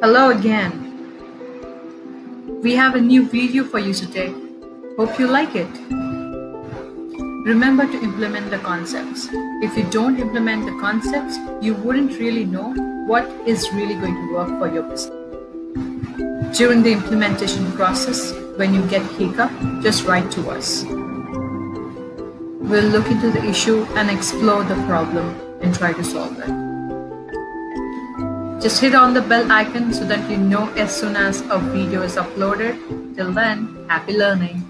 Hello again. We have a new video for you today. Hope you like it. Remember to implement the concepts. If you don't implement the concepts, you wouldn't really know what is really going to work for your business. During the implementation process, when you get hiccup, just write to us. We'll look into the issue and explore the problem and try to solve it. Just hit on the bell icon so that you know as soon as a video is uploaded. Till then, happy learning.